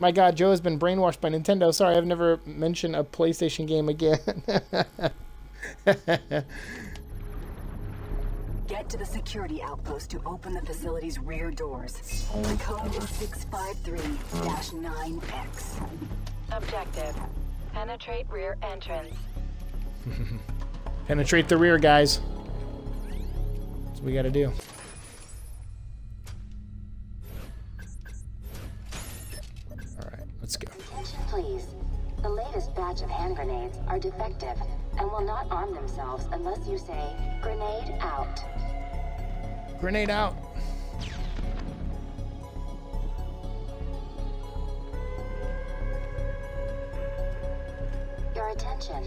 My God, Joe has been brainwashed by Nintendo. Sorry, I've never mentioned a PlayStation game again. Get to the security outpost to open the facility's rear doors. The code is 653-9X. Objective. Penetrate rear entrance. Penetrate the rear, guys. That's what we gotta do. Let's go. Attention, please. The latest batch of hand grenades are defective and will not arm themselves unless you say, grenade out. Grenade out. Your attention.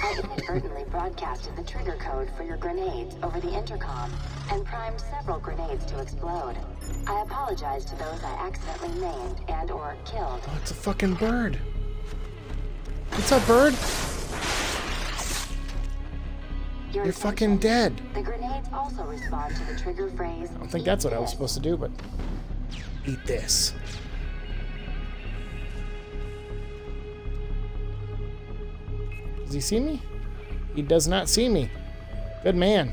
I inadvertently broadcasted the trigger code for your grenades over the intercom and primed several grenades to explode. I apologize to those I accidentally named and or killed. Oh, it's a fucking bird. What's up, bird? Your You're fucking dead. The grenades also respond to the trigger phrase. I don't think that's what I was supposed to do, but eat this. Does he see me? He does not see me. Good man.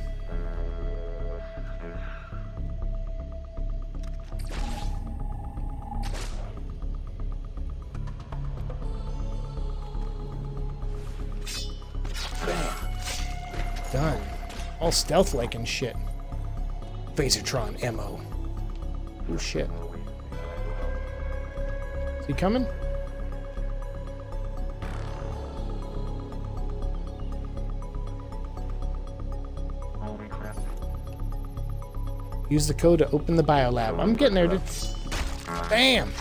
Bam. Done. All stealth-like and shit. Phasertron ammo. Oh shit. Is he coming? Use the code to open the biolab. I'm getting there, dude. Bam!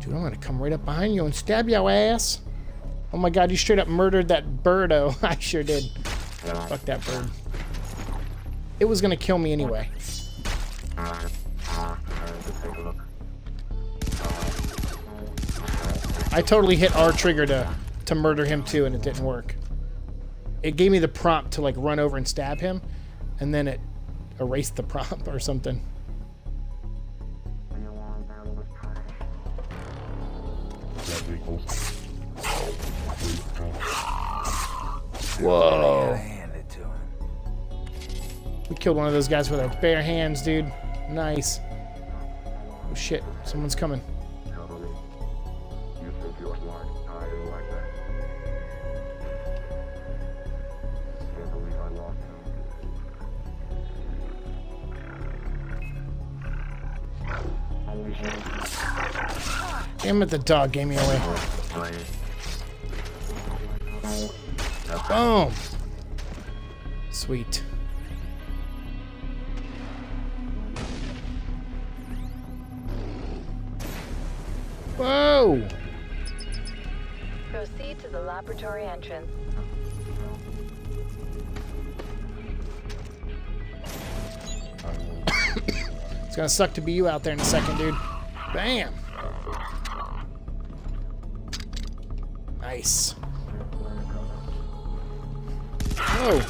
Dude, I'm gonna come right up behind you and stab your ass. Oh my god, you straight up murdered that birdo. I sure did. Fuck that bird. It was gonna kill me anyway. I totally hit R trigger to to murder him too, and it didn't work. It gave me the prompt to like run over and stab him, and then it erased the prompt or something. Whoa. Hand it to him. We killed one of those guys with our bare hands, dude. Nice. Oh shit, someone's coming. Damn it, the dog gave me away. Boom. Sweet. Whoa! Proceed to the laboratory entrance. It's gonna suck to be you out there in a second, dude. Bam! Nice. Whoa!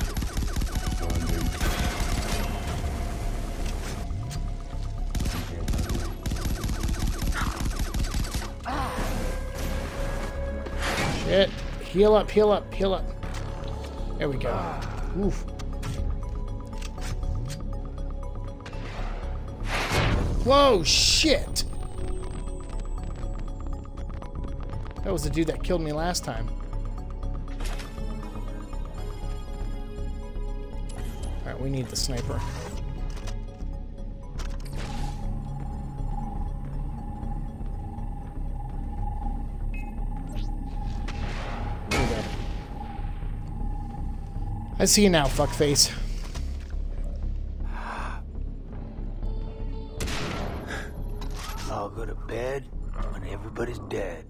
Shit. Heal up, heal up, heal up. There we go. Oof. Whoa, shit! That was the dude that killed me last time. Alright, we need the sniper. I see you now, fuckface. I'll go to bed when everybody's dead.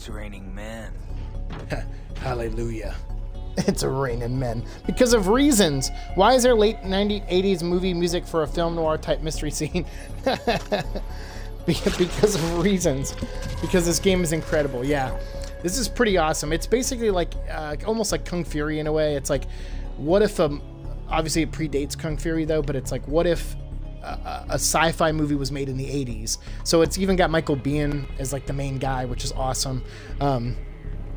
It's raining men. Hallelujah. It's raining men because of reasons. Why is there late 90s 80s movie music for a film noir type mystery scene? Be- because of reasons. Because this game is incredible. Yeah, this is pretty awesome. It's basically like uh, almost like Kung Fury in a way. It's like, what if um, obviously it predates Kung Fury though, but it's like what if a, a sci-fi movie was made in the 80s. So it's even got Michael Biehn as like the main guy, which is awesome. Um,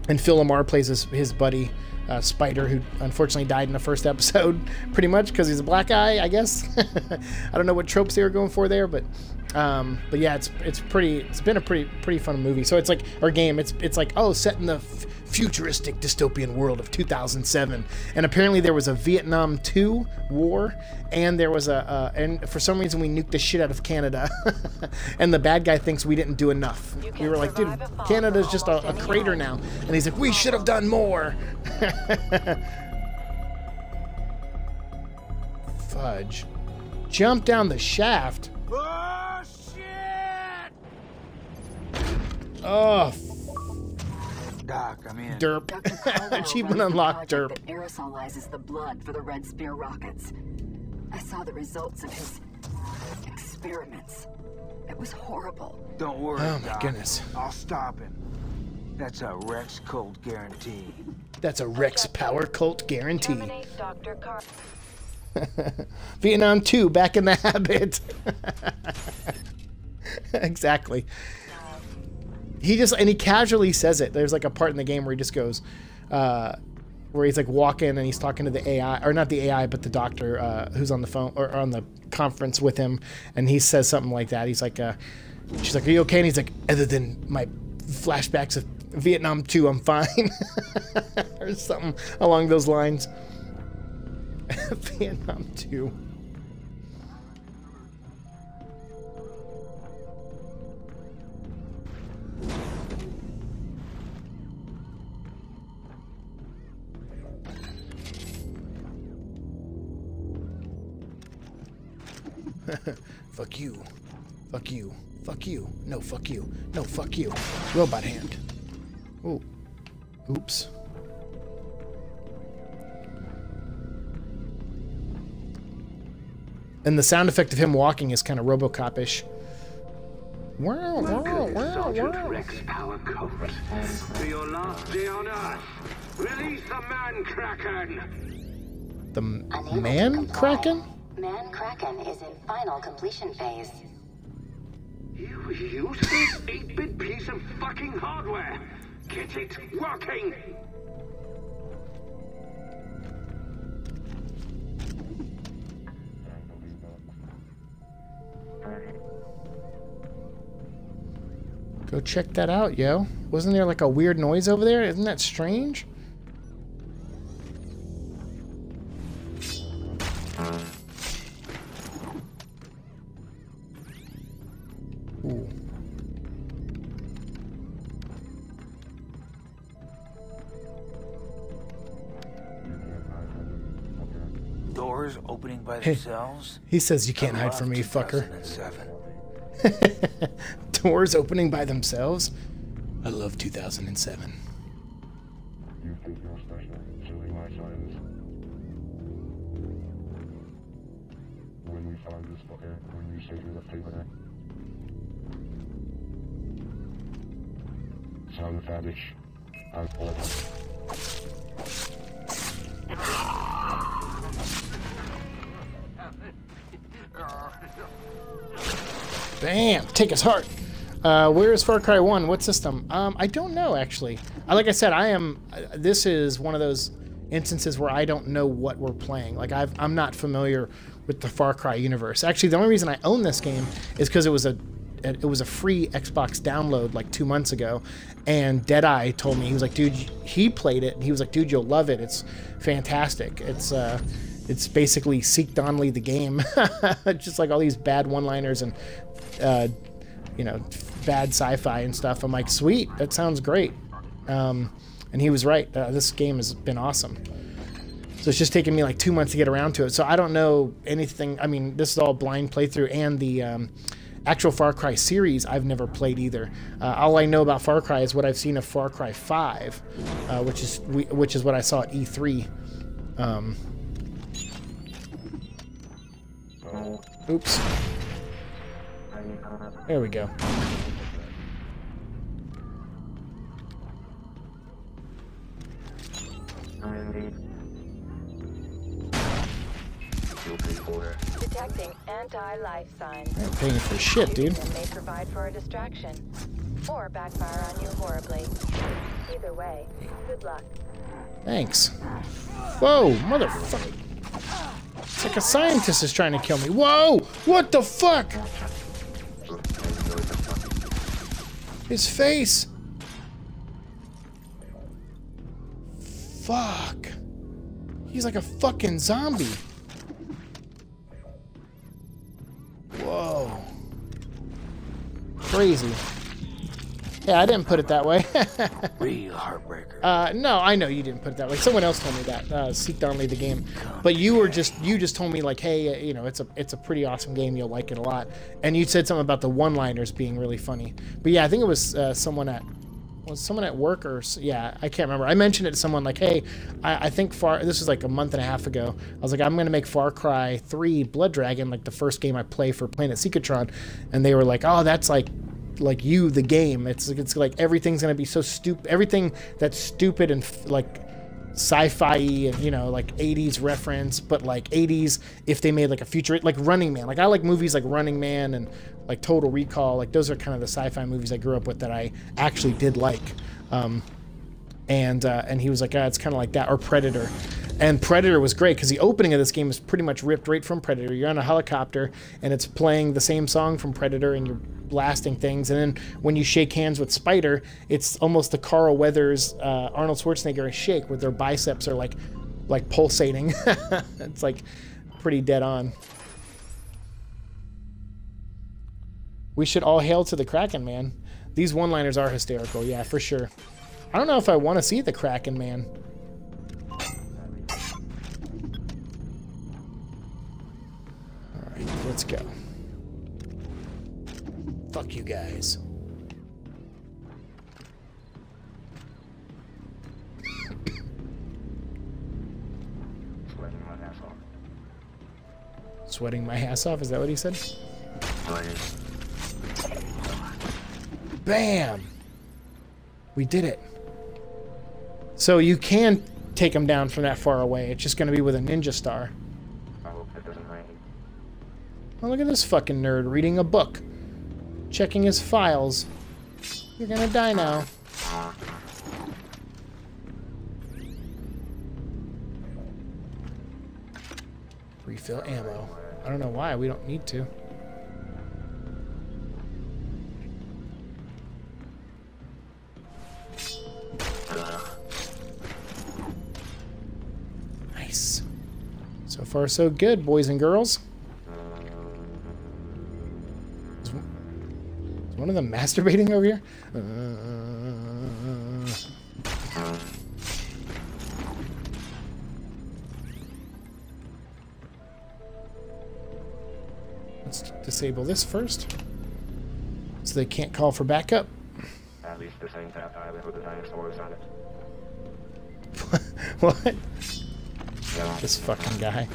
and Phil LaMarr plays his, his buddy uh, Spider, who unfortunately died in the first episode, pretty much because he's a black guy, I guess. I don't know what tropes they were going for there, but um, but yeah, it's it's pretty. It's been a pretty pretty fun movie. So it's like or game. It's it's like oh, set in the f- futuristic dystopian world of 2007, and apparently there was a Vietnam II war, and there was a uh, and for some reason we nuked the shit out of Canada, and the bad guy thinks we didn't do enough. We were like, dude, survive a fall Canada's just a, a crater now, and he's like, we should have done more. Fudge. Jump down the shaft. Oh, shit! Oh, Doc, I'm in. derp. Dr. Caldwell Achievement unlocked, derp. project That aerosolizes the blood for the Red Spear rockets. I saw the results of his experiments. It was horrible. Don't worry, Oh, my Doc. goodness. I'll stop him. That's a Rex Colt guarantee. That's a Rex Power Colt guarantee. Terminate Dr. Car. Vietnam 2, back in the habit. exactly. He just, and he casually says it. There's like a part in the game where he just goes, uh, where he's like walking and he's talking to the AI, or not the AI, but the doctor uh, who's on the phone or on the conference with him. And he says something like that. He's like, uh, she's like, Are you okay? And he's like, Other than my flashbacks of Vietnam 2, I'm fine. or something along those lines. Vietnam 2. fuck you. Fuck you. Fuck you. No, fuck you. No, fuck you. Robot hand. Oh. Oops. And the sound effect of him walking is kind of Robocop-ish. Wow, wow, wow, Sergeant wow. Rex Power Colt. For your last day on Earth, release the Man Kraken! The man comply. Kraken? Man Kraken is in final completion phase. You useless 8-bit piece of fucking hardware! Get it working! Go check that out, yo. Wasn't there like a weird noise over there? Isn't that strange? He says you can't hide from me, fucker. Doors opening by themselves? I love 2007. Take his heart. Uh, where is Far Cry 1? What system? Um, I don't know, actually. Uh, like I said, I am... Uh, this is one of those instances where I don't know what we're playing. Like, I've, I'm not familiar with the Far Cry universe. Actually, the only reason I own this game is because it was a it was a free Xbox download like two months ago, and Deadeye told me he was like, dude, he played it, and he was like, dude, you'll love it. It's fantastic. It's uh, it's basically Siike Donnelly the game, just like all these bad one-liners and uh, you know, bad sci-fi and stuff. I'm like, sweet, that sounds great. Um, and he was right. Uh, this game has been awesome. So it's just taken me like two months to get around to it. So I don't know anything. I mean, this is all blind playthrough, and the um, actual Far Cry series, I've never played either. Uh, all I know about Far Cry is what I've seen of Far Cry 5, uh, which is which is what I saw at E3. Um, oops. There we go. Detecting anti-life signs. I'm paying for shit, dude. May provide for a distraction. Or backfire on you horribly. Either way, good luck. Thanks. Whoa, motherfucker. It's like a scientist is trying to kill me. Whoa! What the fuck? His face. Fuck. He's like a fucking zombie. Whoa. Crazy. Yeah, I didn't put it that way. Real heartbreaker. Uh, no, I know you didn't put it that way. Someone else told me that. Uh, Siike Donnelly the game, but you were just you just told me like, hey, uh, you know, it's a it's a pretty awesome game. You'll like it a lot. And you said something about the one-liners being really funny. But yeah, I think it was uh, someone at was someone at work or yeah, I can't remember. I mentioned it to someone like, hey, I, I think Far. This was like a month and a half ago. I was like, I'm gonna make Far Cry Three Blood Dragon like the first game I play for Planet Siiketron, and they were like, oh, that's like like you the game. It's it's like everything's gonna be so stupid everything that's stupid and like sci-fi and you know like 80s reference but like 80s if they made like a future like running man. Like i like movies like running man and like total recall. Like those are kind of the sci-fi movies i grew up with that i actually did like. Um and uh, and he was like, ah, it's kind of like that, or Predator. And Predator was great because the opening of this game is pretty much ripped right from Predator. You're on a helicopter and it's playing the same song from Predator, and you're blasting things. And then when you shake hands with Spider, it's almost the Carl Weathers, uh, Arnold Schwarzenegger shake, where their biceps are like like pulsating. it's like pretty dead on. We should all hail to the Kraken, man. These one-liners are hysterical, yeah, for sure. I don't know if I want to see the Kraken, man. Let's go. Fuck you guys. Sweating my ass off. Sweating my ass off, is that what he said? Bam! We did it. So you can take him down from that far away. It's just going to be with a ninja star. Look at this fucking nerd reading a book. Checking his files. You're gonna die now. Refill ammo. I don't know why, we don't need to. Nice. So far, so good, boys and girls. One of them masturbating over here? Uh, let's disable this first. So they can't call for backup. At least the same tap island with the dinosaurs on it. what? This fucking guy.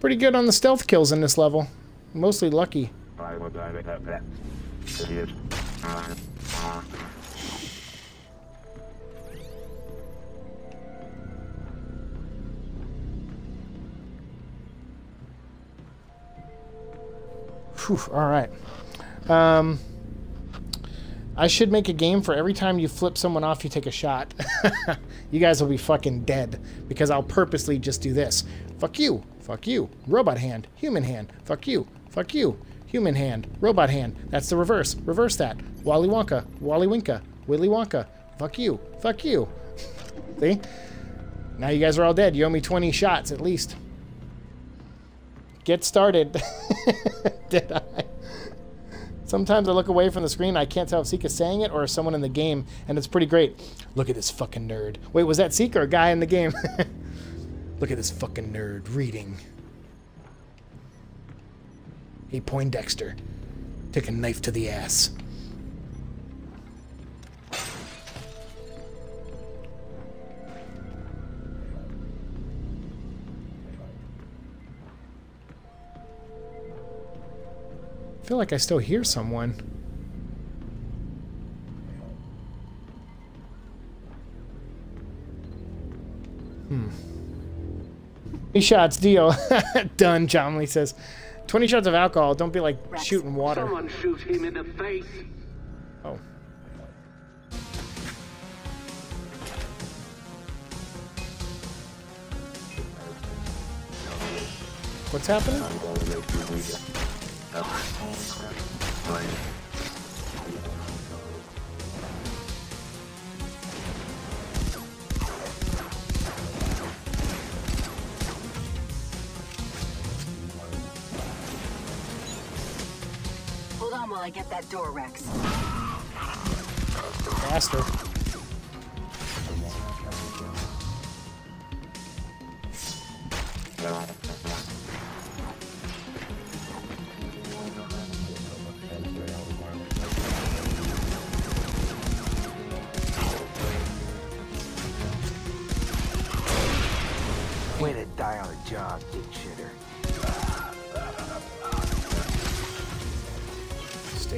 Pretty good on the stealth kills in this level. Mostly lucky. Why would I make that bet? Idiot. Whew, all right. Um, I should make a game for every time you flip someone off, you take a shot. you guys will be fucking dead because I'll purposely just do this. Fuck you. Fuck you. Robot hand. Human hand. Fuck you. Fuck you. Human hand. Robot hand. That's the reverse. Reverse that. Wally Wonka. Wally Winka. Willy Wonka. Fuck you. Fuck you. See? Now you guys are all dead. You owe me 20 shots at least. Get started. Did I? Sometimes I look away from the screen. I can't tell if Sika's saying it or someone in the game, and it's pretty great. Look at this fucking nerd. Wait, was that Sika or a guy in the game? Look at this fucking nerd reading. Hey, Poindexter. Take a knife to the ass. I feel like I still hear someone. Twenty shots, deal. Done, John Lee says. 20 shots of alcohol. Don't be like Rex, shooting water. Someone shoot him in the face. Oh. What's happening? I get that door, Rex. Faster. Way to die on the job, dick shitter.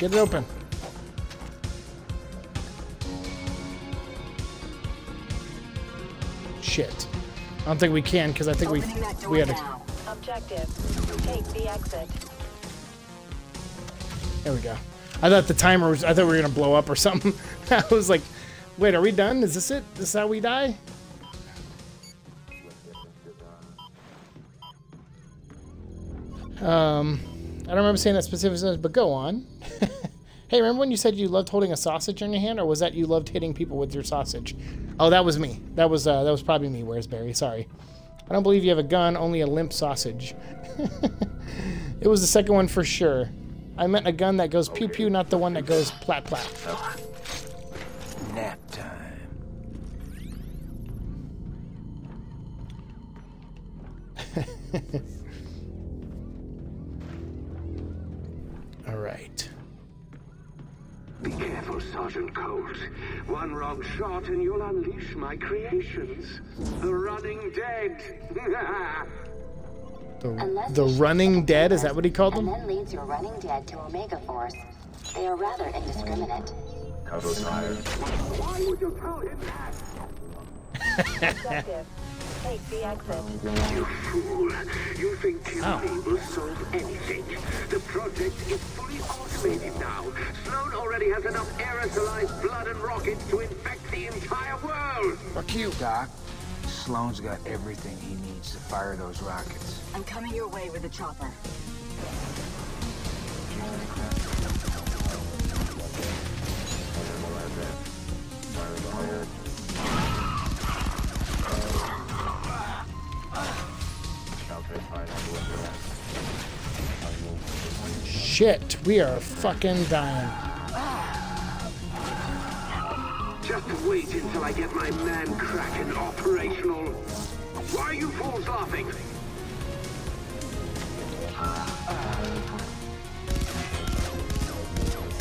get it open. Shit. I don't think we can because I think we Opening door we had to. now. Objective. Take the exit. There we go. I thought the timer was. I thought we were gonna blow up or something. I was like, wait, are we done? Is this it? This is how we die? Um, don't remember saying that specific sentence, but go on. hey, remember when you said you loved holding a sausage in your hand, or was that you loved hitting people with your sausage? Oh, that was me. That was uh, that was probably me. Where's Barry? Sorry. I don't believe you have a gun, only a limp sausage. it was the second one for sure. I meant a gun that goes pew pew, not the one that goes plat plat. Nap time. Sergeant Colt. One wrong shot and you'll unleash my creations. The running dead. The, the running dead, is that what he called and them? then leads your running dead to Omega Force. They are rather indiscriminate. Cover fire. Why would you tell him that? Objective. Take the exit. You fool. You think killing Ow. me will solve anything. The project is fully automated now. Sloan already has enough aerosolized blood and rockets to infect the entire world. Fuck you. Doc, Sloan's got everything he needs to fire those rockets. I'm coming your way with the chopper. Shit, we are fucking dying. Just wait until I get my man Kraken operational. Why are you fools laughing?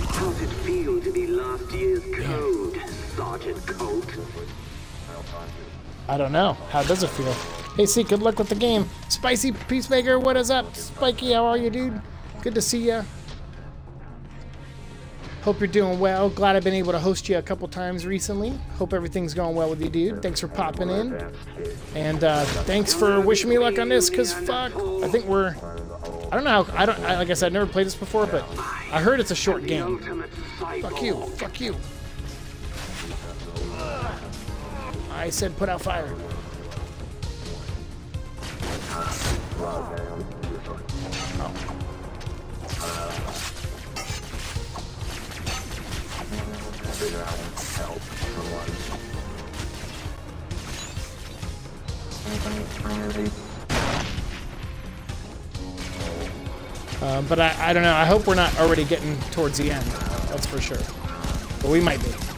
How's it feel to be last year's code, Sergeant Colt? I don't know. How does it feel? Hey, see, good luck with the game. Spicy Peacemaker, what is up? Spiky, how are you, dude? Good to see ya. Hope you're doing well. Glad I've been able to host you a couple times recently. Hope everything's going well with you, dude. Thanks for popping in. And uh, thanks for wishing me luck on this, because fuck. I think we're. I don't know how. I don't. I, like I said, I've never played this before, but I heard it's a short game. Fuck you. Fuck you. I said put out fire. Um, but I, I don't know. I hope we're not already getting towards the end. That's for sure. But we might be.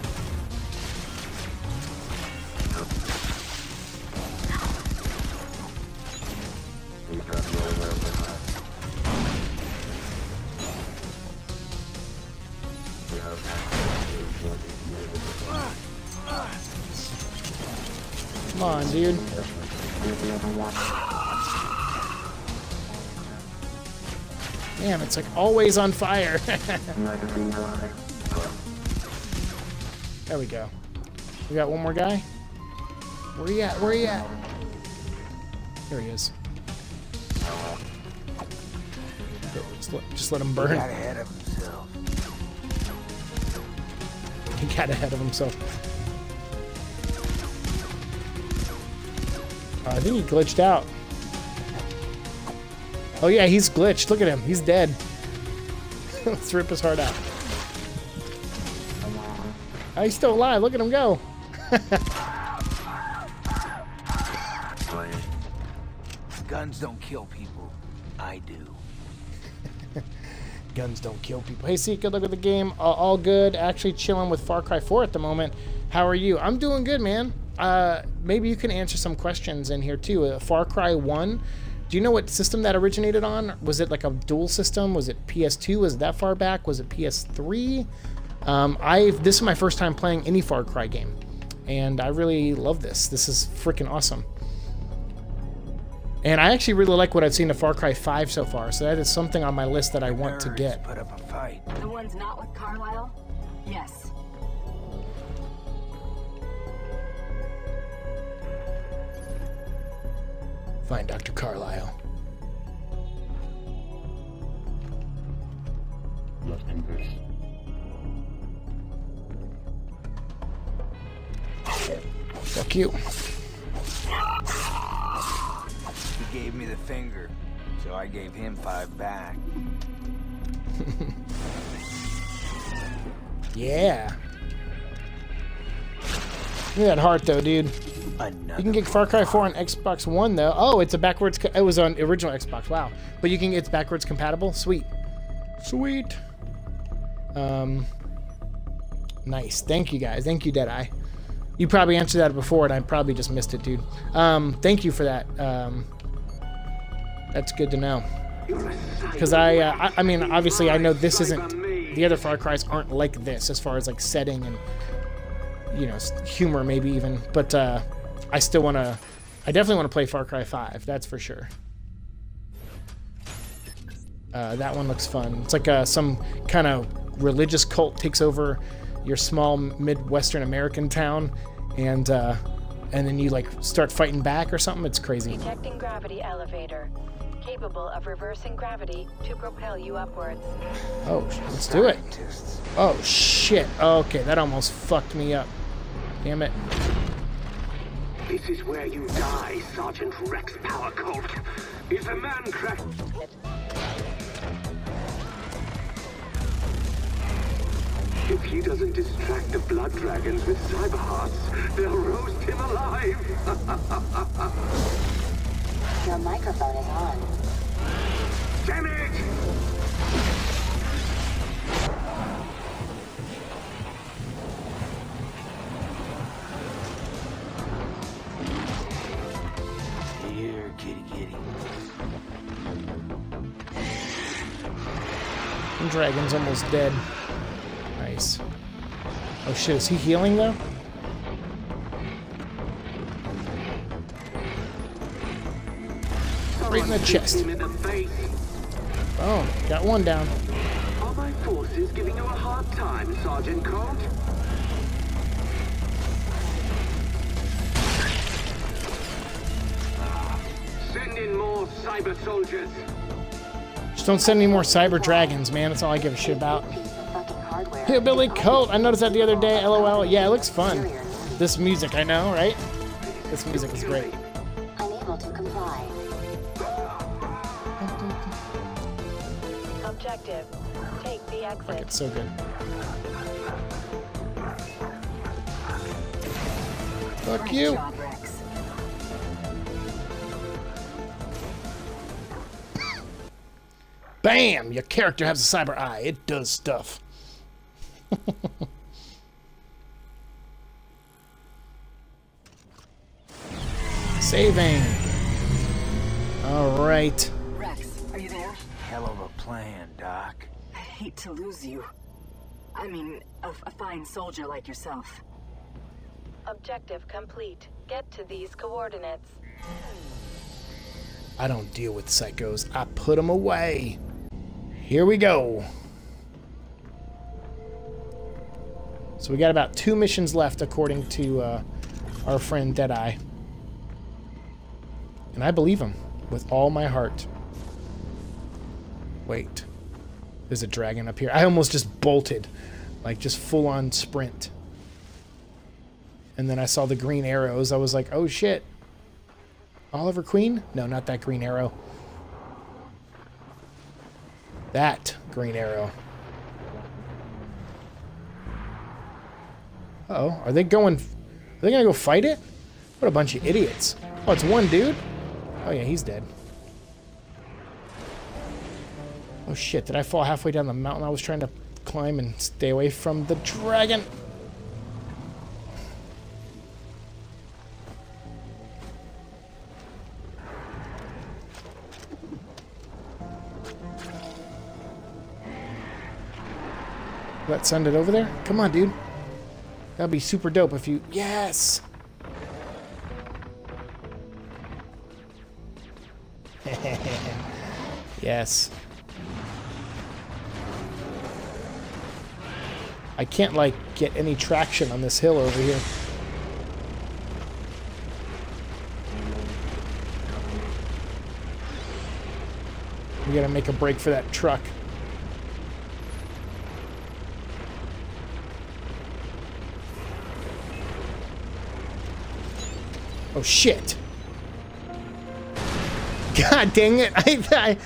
Come on, dude. Damn, it's like always on fire. there we go. We got one more guy. Where you at? Where you at? There he is. Just let, just let him burn. He Got ahead of himself. He got ahead of himself. Uh, I think he glitched out. Oh yeah, he's glitched. Look at him. He's dead. Let's rip his heart out. Oh, he's still alive. Look at him go. Guns don't kill people. I do. Guns don't kill people. Hey, Siike, good look at the game. All, all good. Actually, chilling with Far Cry 4 at the moment. How are you? I'm doing good, man. Uh, maybe you can answer some questions in here too. Uh, Far Cry 1. Do you know what system that originated on? Was it like a dual system? Was it PS2? Was it that far back? Was it PS3? Um, I this is my first time playing any Far Cry game, and I really love this. This is freaking awesome. And I actually really like what I've seen of Far Cry 5 so far. So that is something on my list that I want to get. Put up a fight. The ones not with Carlyle? Find Dr. Carlyle. Fuck you. He gave me the finger, so I gave him five back. Yeah. Look at that heart, though, dude. Another. You can get Far Cry 4 on Xbox One, though. Oh, it's a backwards. It was on original Xbox. Wow. But you can. It's backwards compatible. Sweet. Sweet. Um. Nice. Thank you guys. Thank you, Deadeye. You probably answered that before, and I probably just missed it, dude. Um. Thank you for that. Um. That's good to know. Because I, uh, I, I mean, obviously, I know this isn't. The other Far Cries aren't like this as far as like setting and you know humor maybe even but uh i still want to i definitely want to play far cry 5 that's for sure. Uh, that one looks fun. It's like uh, some kind of religious cult takes over your small midwestern american town and uh and then you like start fighting back or something? It's crazy. Detecting gravity elevator. Capable of reversing gravity to propel you upwards. oh let's do it. Oh shit. Okay that almost fucked me up. Damn it This is where you die, Sergeant Rex Power Colt. If a man cracks... If he doesn't distract the blood dragons with cyber hearts, they'll roast him alive. Your microphone is on. Damn it! Dragon's almost dead. Nice. Oh shit, is he healing though? Right in the chest. Him in the face. Oh, got one down. Are my forces giving you a hard time, Sergeant Colt. Send in more cyber soldiers. Don't send any more cyber dragons, man. That's all I give a shit about. Piece of fucking. Hillbilly Colt. I noticed that the other day. LOL. Yeah, it looks fun. This music, I know, right? This music is great. Unable to comply. Objective. Take the exit. It's so good. Fuck you. Bam! Your character has a cyber eye. It does stuff. Saving. All right. Rex, are you there? Hell of a plan, Doc. I hate to lose you. I mean, a, a fine soldier like yourself. Objective complete. Get to these coordinates. I don't deal with psychos. I put them away. Here we go. So we got about two missions left, according to uh, our friend Deadeye. And I believe him with all my heart. Wait. There's a dragon up here. I almost just bolted. Like, just full-on sprint. And then I saw the green arrows. I was like, oh shit. Oliver Queen? No, not that green arrow. That green arrow. Uh oh, are they going? Are they gonna go fight it? What a bunch of idiots! Oh, it's one dude. Oh yeah, he's dead. Oh shit! Did I fall halfway down the mountain I was trying to climb and stay away from the dragon? Let's send it over there. Come on, dude. That'd be super dope if you. Yes. yes. I can't like get any traction on this hill over here. We gotta make a break for that truck. Oh shit! God dang it! I, I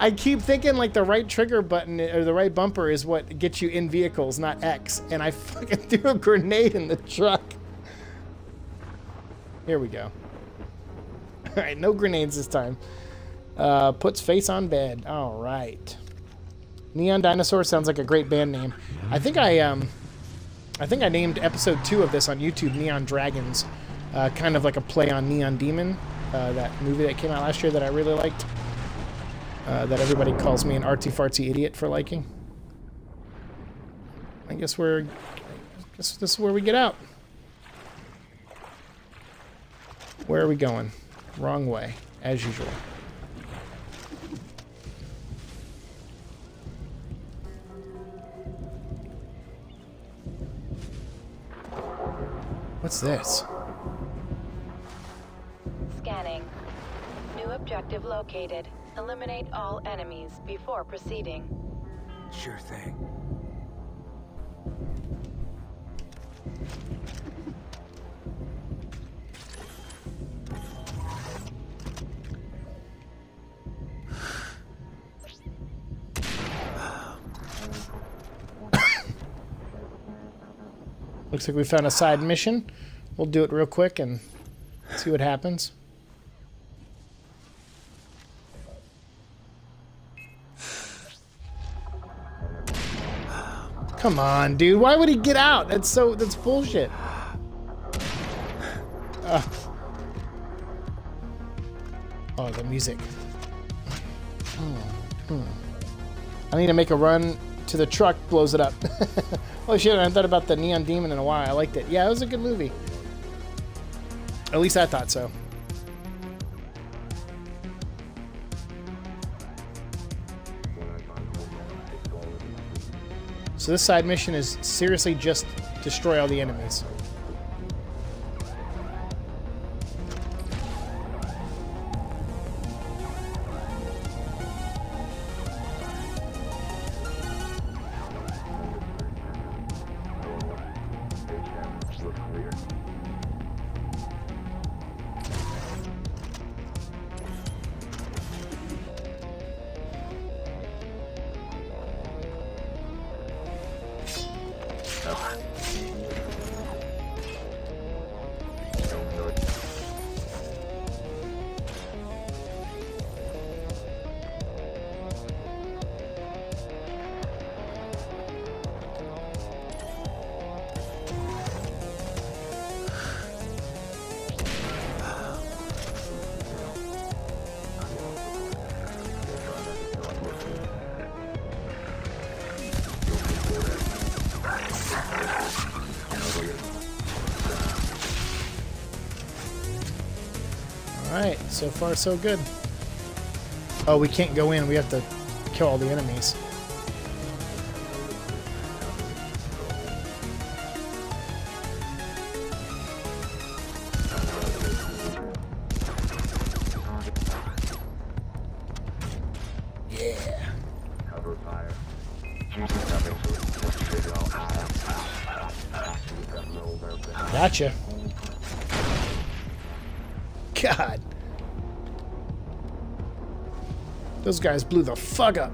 I keep thinking like the right trigger button or the right bumper is what gets you in vehicles, not X, and I fucking threw a grenade in the truck. Here we go. All right, no grenades this time. Uh, puts face on bed. All right. Neon Dinosaur sounds like a great band name. I think I um, I think I named episode two of this on YouTube Neon Dragons, uh, kind of like a play on Neon Demon, uh, that movie that came out last year that I really liked. Uh, that everybody calls me an artsy fartsy idiot for liking. I guess we're, I guess this is where we get out. Where are we going? Wrong way, as usual. What's this? Objective located. Eliminate all enemies before proceeding. Sure thing. Looks like we found a side mission. We'll do it real quick and see what happens. Come on, dude. Why would he get out? That's so that's bullshit. Ugh. Oh, the music. Hmm, hmm. I need to make a run to the truck, blows it up. oh shit, I hadn't thought about the Neon Demon in a while. I liked it. Yeah, it was a good movie. At least I thought so. So this side mission is seriously just destroy all the enemies. Clear. So far so good. Oh, we can't go in. We have to kill all the enemies. Yeah. Cover Those guys blew the fuck up.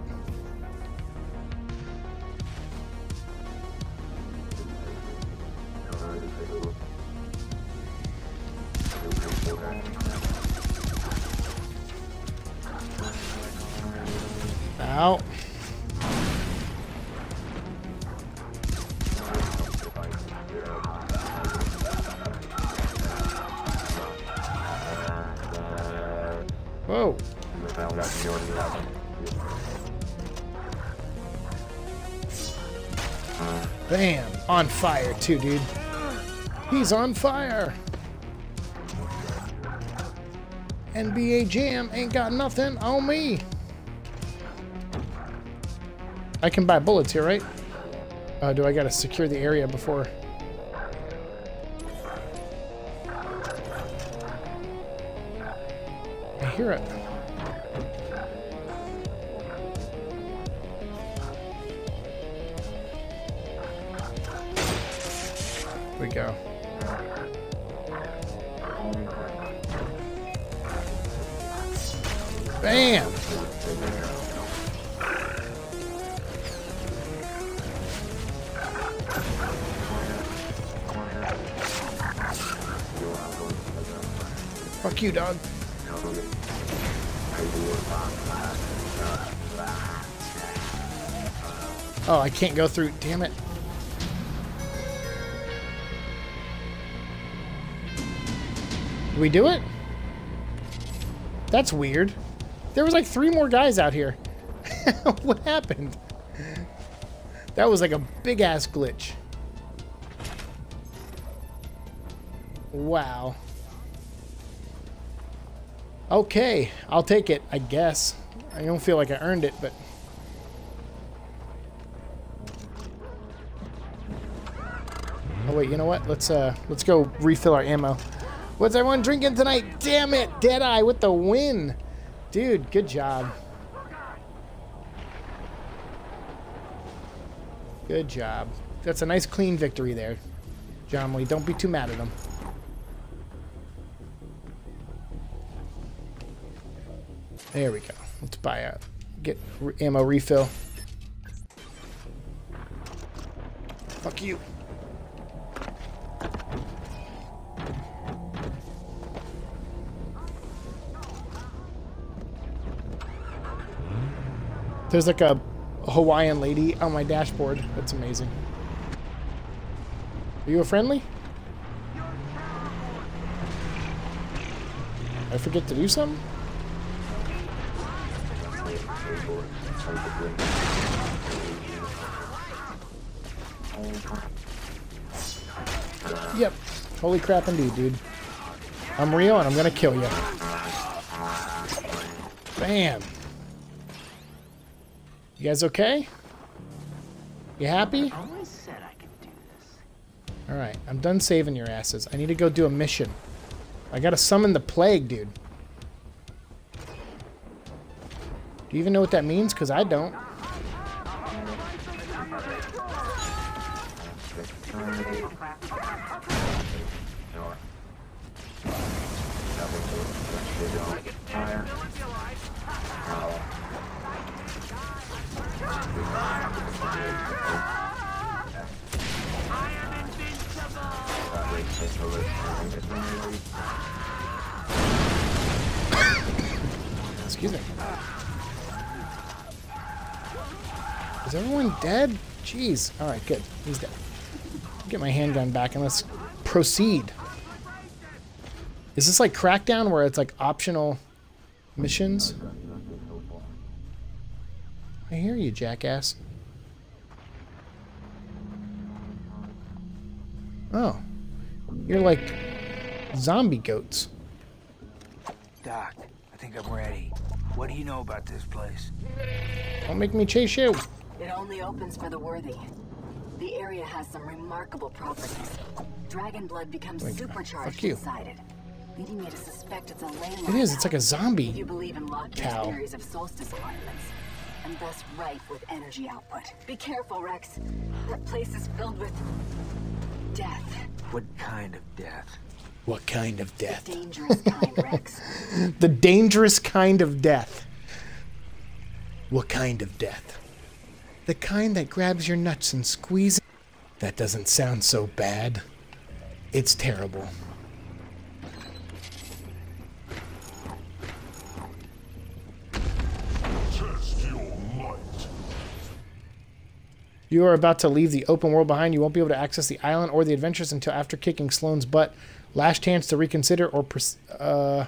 Too, dude. He's on fire. NBA Jam ain't got nothing on me. I can buy bullets here, right? Uh, do I gotta secure the area before? I hear it. Go. Bam! Fuck you, dog. Oh, I can't go through. Damn it. We do it? That's weird. There was like three more guys out here. what happened? That was like a big ass glitch. Wow. Okay, I'll take it, I guess. I don't feel like I earned it, but... Oh wait, you know what? Let's uh let's go refill our ammo. What's everyone drinking tonight? Damn it, Deadeye with the win. Dude, good job. Good job. That's a nice clean victory there. John Lee, don't be too mad at him. There we go. Let's buy a get ammo refill. Fuck you. There's like a Hawaiian lady on my dashboard. That's amazing. Are you a friendly? I forget to do something? Yep. Holy crap indeed, dude. I'm real and I'm gonna kill you. Bam. You guys okay? You happy? Always said I could do this. Alright, I'm done saving your asses. I need to go do a mission. I gotta summon the plague, dude. Do you even know what that means? Because I don't. Excuse me. Is everyone dead? Jeez. Alright, good. He's dead. Get my handgun back and let's proceed. Is this like Crackdown where it's like optional missions? I hear you, jackass. Oh. You're like zombie goats. Doc, think I'm ready. What do you know about this place? Don't make me chase you. It only opens for the worthy. The area has some remarkable properties. Dragon blood becomes Wait, supercharged fuck inside it, leading me to suspect it's a lane. It is. It's like a If you believe in Lockyer's cow. theories of solstice ornaments, and thus rife with energy output. Be careful, Rex. That place is filled with death. What kind of death? What kind of death? The Dangerous kind, Rex. The dangerous kind of death. What kind of death? The kind that grabs your nuts and squeezes. That doesn't sound so bad. It's terrible. You are about to leave the open world behind. You won't be able to access the island or the adventures until after kicking Sloan's butt. Last chance to reconsider or uh,